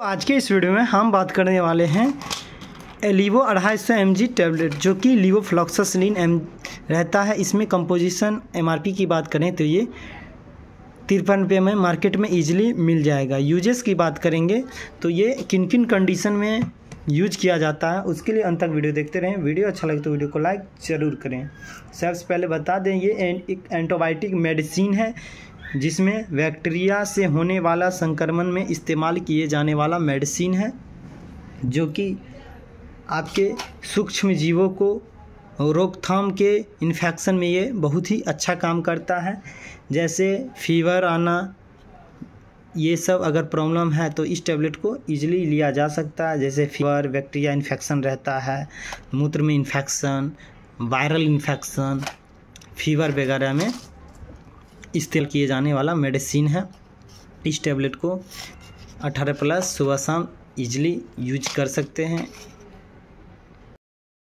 आज के इस वीडियो में हम बात करने वाले हैं एलिवो अढ़ाई सौ एम जी टैबलेट जो कि लिवो लीवोफ्लॉक्सासिलिन एम रहता है। इसमें कंपोजिशन एमआरपी की बात करें तो ये तिरपन रुपये में मार्केट में इजीली मिल जाएगा। यूजेस की बात करेंगे तो ये किन किन कंडीशन में यूज़ किया जाता है, उसके लिए अंत तक वीडियो देखते रहें। वीडियो अच्छा लगे तो वीडियो को लाइक ज़रूर करें। सबसे पहले बता दें, ये एक एंटीबायोटिक मेडिसिन है। जिसमें बैक्टीरिया से होने वाला संक्रमण में इस्तेमाल किए जाने वाला मेडिसिन है, जो कि आपके सूक्ष्म जीवों को रोकथाम के इन्फेक्शन में ये बहुत ही अच्छा काम करता है। जैसे फीवर आना, ये सब अगर प्रॉब्लम है तो इस टैबलेट को इजीली लिया जा सकता है। जैसे फीवर बैक्टीरिया इन्फेक्शन रहता है, मूत्र में इन्फेक्शन वायरल इन्फेक्शन फीवर वगैरह में इस्तेमाल किए जाने वाला मेडिसिन है। इस टैबलेट को 18 प्लस सुबह शाम इजली यूज़ कर सकते हैं।